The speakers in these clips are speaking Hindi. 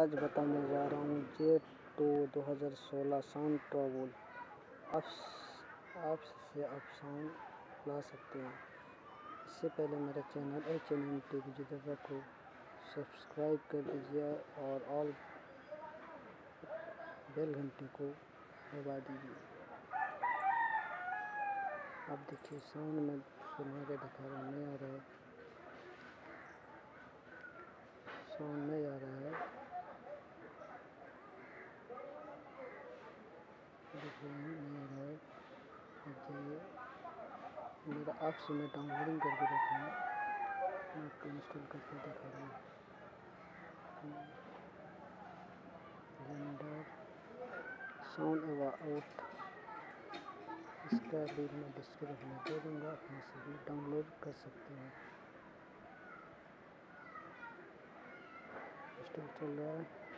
आज बताने जा रहा हूँ, जे टू दो हज़ार सोलह साउंड ट्रबल आप आप से आप साउंड ला सकते हैं। इससे पहले मेरा channel H N M T V जिधर को सब्सक्राइब कर दीजिए और ऑल बेल घंटे को दबा दीजिए। अब देखिए, साउंड में सुना के दिखा रहा नहीं आ रहा। है साउंड नहीं आ रहा है देखिए नहीं आ रहा है देखिए मेरा ऐप से मैं डाउनलोडिंग करके रखा हूँ आपको इंस्टॉल करके दिखा रहा हूँ। ब्लेंडर साउंड आउट इसका लिंक मैं डिस्क्रिप्शन में दे दूँगा वहाँ से भी डाउनलोड कर सकते हैं। इंस्टॉल चल रहा है।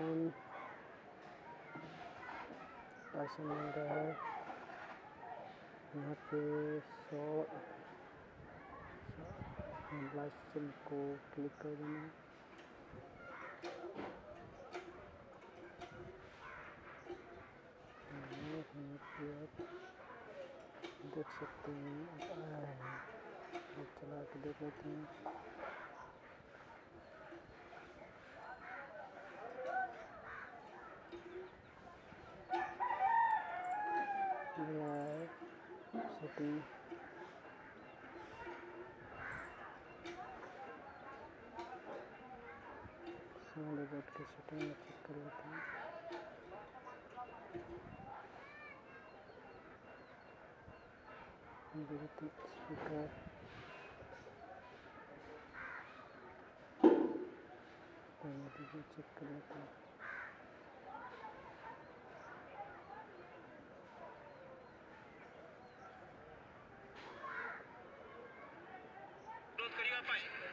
फ़ोन ऐसा मिल रहा है यहाँ पे सौ लाइसेंस को क्लिक कर देना देख सकते है। चला के देख लेते हैं। सेटिंग साउंड बोर्ड की सेटिंग में चेक कर लेते हैं। ब्लूटूथ स्पीकर चेक कर लेते हैं।